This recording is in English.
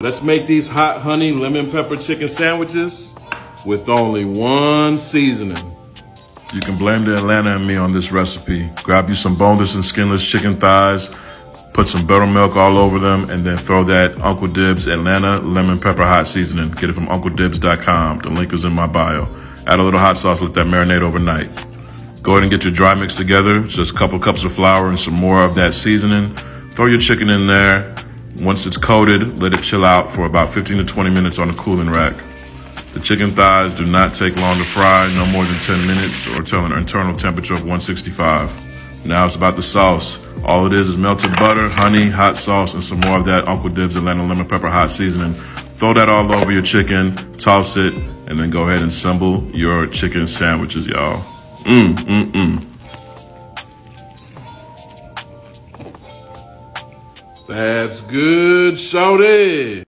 Let's make these hot honey lemon pepper chicken sandwiches with only one seasoning. You can blame the Atlanta and me on this recipe. Grab you some boneless and skinless chicken thighs, put some buttermilk all over them, and then throw that Uncle Dibbz Atlanta lemon pepper hot seasoning. Get it from UncleDibbz.com. The link is in my bio. Add a little hot sauce, let that marinate overnight. Go ahead and get your dry mix together. Just a couple cups of flour and some more of that seasoning. Throw your chicken in there once it's coated, let it chill out for about 15 to 20 minutes on a cooling rack. The chicken thighs do not take long to fry, no more than 10 minutes or an internal temperature of 165. Now it's about the sauce. All it is is melted butter, honey, hot sauce, and some more of that Uncle Dibbz Atlanta lemon pepper hot seasoning. Throw that all over your chicken, toss it, and then go ahead and assemble your chicken sandwiches, y'all. Mmm, mmm, mmm. That's good, shorty.